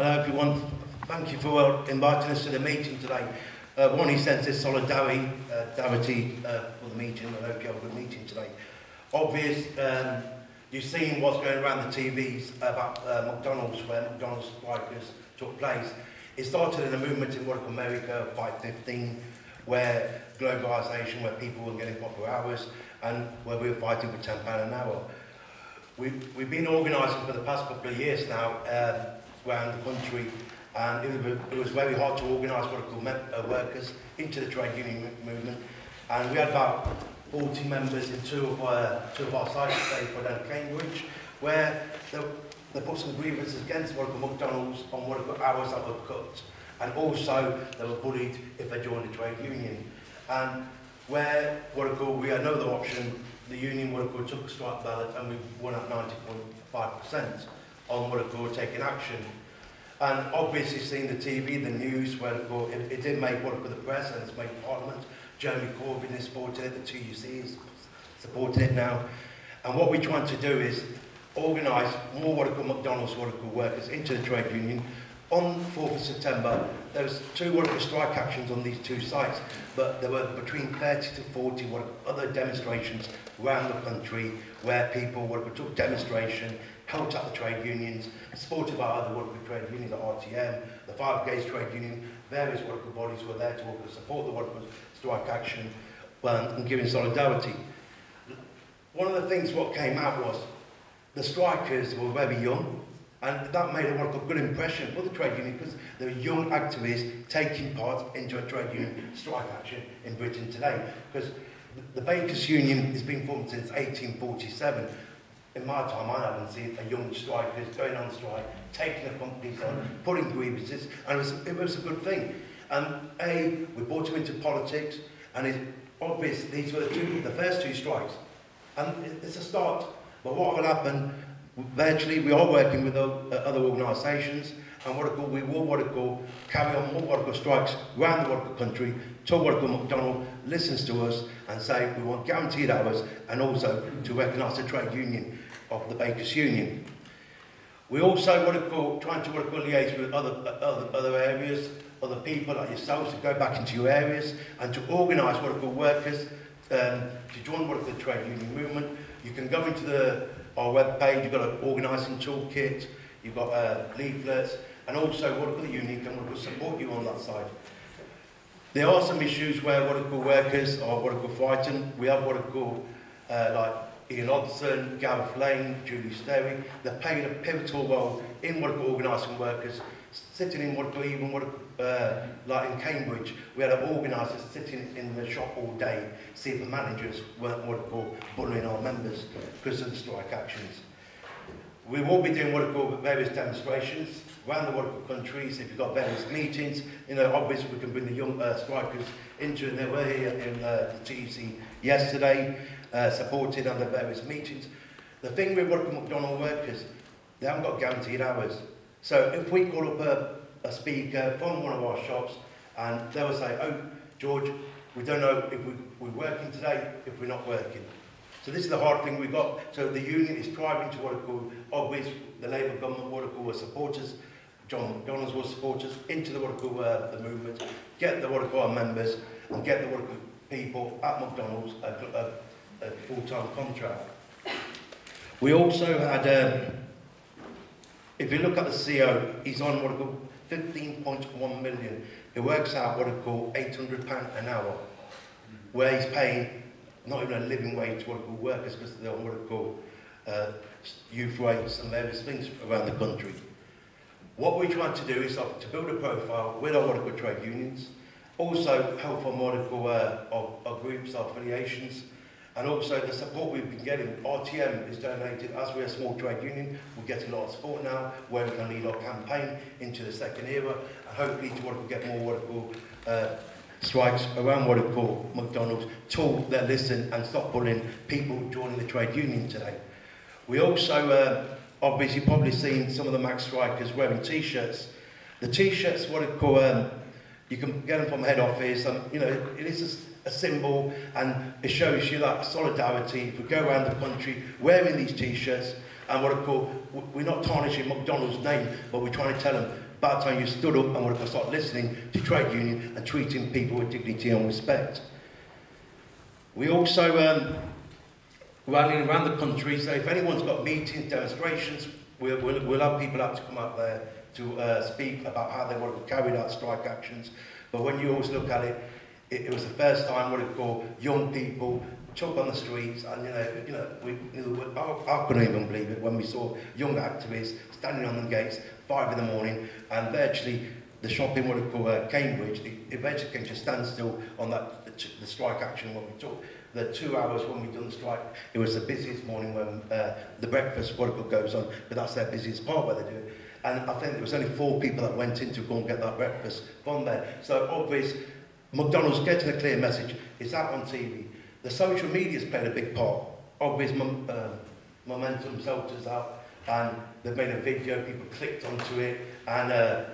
Hello everyone. Thank you for uh, inviting us to the meeting today. Uh, one, he sends his solidarity uh, uh, for the meeting. I hope you have a good meeting today. Obvious, um, you've seen what's going around the TVs about uh, McDonald's, where McDonald's strikers took place. It started in a movement in what America, 515, where globalisation, where people were getting proper hours, and where we were fighting for £10 an hour. We've, we've been organising for the past couple of years now um, around the country and it was, it was very hard to organise what are called uh, workers into the trade union movement. And we had about 40 members in two of our, two of our sites, for and Cambridge, where they, put some grievances against what McDonald's on what hours that were cut and also they were bullied if they joined the trade union. And where what are called we had no other option. The union would have took a strike ballot and we won at 90.5% on what called taking action. And obviously seeing the TV, the news, where it, it did make what for the press and it's made Parliament. Jeremy Corbyn is supporting it, the TUC is supporting it now. And what we're trying to do is organise more called McDonald's called workers into the trade union on 4th of September, there was two what strike actions on these two sites, but there were between 30 to 40 what other demonstrations around the country where people what took demonstration, helped out the trade unions, supported by other worker trade unions like RTM, the Fire Brigades Trade Union, various worker bodies were there to support the workers' strike action um, and giving solidarity. One of the things what came out was the strikers were very young, And that made a, a good impression for the trade union because there were young activists taking part into a trade union strike action in Britain today. Because the, the Bakers Union has been formed since 1847. in my time, I haven't seen a young striker going on strike, taking the companies on, putting grievances, and it was, it was a good thing. And a, we brought him into politics, and it's obvious these were the, two, the first two strikes. And it's a start. But what will happen, virtually, we are working with uh, other organisations, and call, carry on more what strikes around the work country to call McDonald listens to us and say we want guaranteed hours and also to recognise the trade union of the Bakers Union. We also what I call, trying to I liaise with other, other, other areas, other people like yourselves to go back into your areas and to organise what call workers um, to join what the trade union movement. You can go into the our web page, you've got an organising toolkit, you've got uh, leaflets, and also what are the and what will support you on that side. There are some issues where what are called workers or what are called frightened. We have what are called uh, like Ian Hodson, Gareth Lane, Julie Sterry. They're playing a pivotal role in what are called organising workers, sitting in what are even what uh, like in Cambridge, we had organisers sitting in the shop all day, see if the managers weren't what are bullying our members because of the strike actions. We will be doing what are called various demonstrations around the world countries. If you've got various meetings, you know, obviously we can bring the young uh, strikers into it. They were here in uh, the TUC yesterday, uh, supported under various meetings. The thing with working McDonald workers, they haven't got guaranteed hours. So if we call up a, a speaker from one of our shops and they will say, oh, George, we don't know if we, we're working today, if we're not working. So this is the hard thing we've got. So the union is striving to what it called, always the Labour government, what it called supporters, John McDonnell's was supporters, into the what it called uh, the movement, get the what it called members, and get the what it called people at McDonald's a, a, a full-time contract. We also had, um, if you look at the CEO, he's on what it called 15.1 million. It works out what it called 800 pound an hour, where he's paying not even a living wage to what workers because they're on what called uh, youth rates and various things around the country. What we're trying to do is to build a profile with our what trade unions, also help our medical uh, our, our groups, our affiliations, And also the support we've been getting, RTM is donated, as we're a small trade union, we're getting a lot of support now, where we can lead our campaign into the second era, and hopefully to what we get more what we uh, strikes around what we call McDonald's, to their listen and stop bullying people joining the trade union today. We also, uh, obviously, probably seen some of the McStrikers wearing T-shirts. The T-shirts, what we call, um, you can get them from head office, and you know, it is a a symbol and it shows you that solidarity. If we go around the country wearing these t-shirts and what I call, we're not tarnishing McDonald's name, but we're trying to tell them, by the time you stood up and would have started listening to trade union and treating people with dignity and respect. We also um, rallying around the country, so if anyone's got meetings, demonstrations, we'll, we'll, we'll have people out to come out there to uh, speak about how they want to carry out strike actions. But when you always look at it, it, it was the first time what it called young people took on the streets and you know, you know, we, you know I, I couldn't even believe it when we saw young activists standing on the gates five in the morning and virtually the shopping what it called uh, Cambridge, it eventually came to standstill on that the, the strike action what we took. The two hours when we done the strike, it was the busiest morning when uh, the breakfast what it goes on, but that's their busiest part where they do it. And I think there was only four people that went in to go and get that breakfast from there. So obvious, McDonald's getting a clear message. It's out on TV. The social media's played a big part. Obvious uh, momentum filters out and they've made a video, people clicked onto it and uh,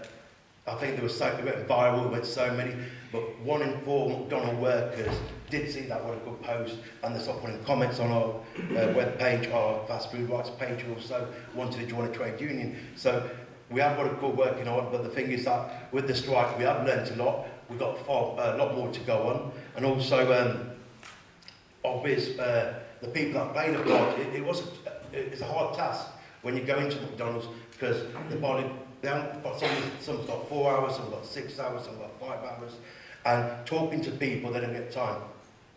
I think there was so, it went viral with so many, but one in four McDonald workers did see that one good post and they started putting comments on our uh, web page, our fast food rights page also wanted to join a trade union. So we have what a good working on, but the thing is that with the strike we have learned a lot. We've got far, a lot more to go on. And also, um, obvious, uh, the people that played a part, it, it was a, it's a hard task when you go into McDonald's because the body, some, some's got four hours, some got six hours, some got five hours. And talking to people, they don't get time.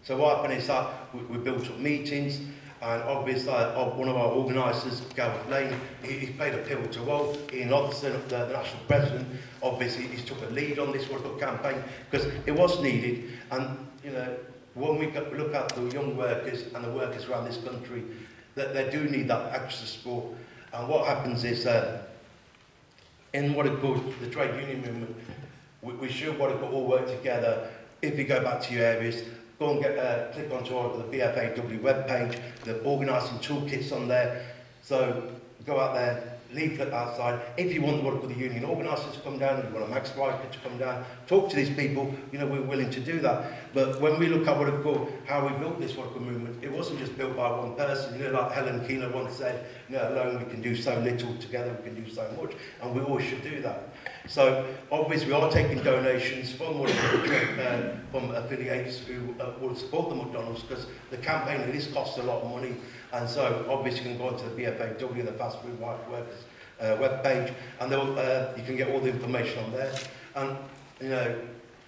So what happened is that we, we built up meetings, and obviously uh, one of our organisers, Gareth Lane, he, he's played a pivotal role. Ian Hodson, the, the national president, obviously he's took a lead on this World Cup campaign because it was needed. And, you know, when we look at the young workers and the workers around this country, that they do need that extra support. And what happens is, uh, in what it calls the trade union movement, we, we should what it all work together. If you go back to your areas, go and get, uh, click onto our, the BFAW webpage, the organising toolkits on there. So go out there, leaflet outside. If you want the what the union organisers to come down, if you want a McStriker to come down, talk to these people, you know, we're willing to do that. But when we look at what it called, how we built this Vodka movement, it wasn't just built by one person. You know, like Helen Keller once said, you know, alone we can do so little, together we can do so much, and we all should do that. So obviously we are taking donations from, uh, from affiliates who uh, will support the McDonald's because the campaign it is costs a lot of money. And so obviously you can go onto the BFAW, the Fast Food Workers uh, web page and uh, you can get all the information on there. And you know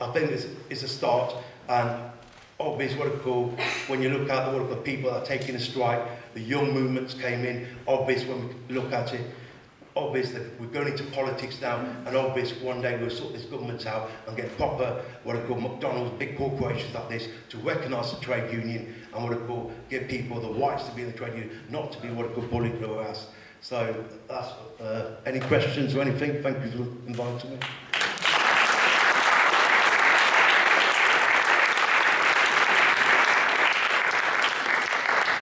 I think it's, it's a start. And obviously what a called when you look at all of the people that are taking a strike the young movements came in. Obviously when we look at it obvious that we're going into politics now and obvious one day we'll sort this government out and get proper what I call McDonald's big corporations like this to recognise the trade union and what I call give people the rights to be in the trade union not to be what I call bullied or asked so that's uh, any questions or anything? Thank you for inviting me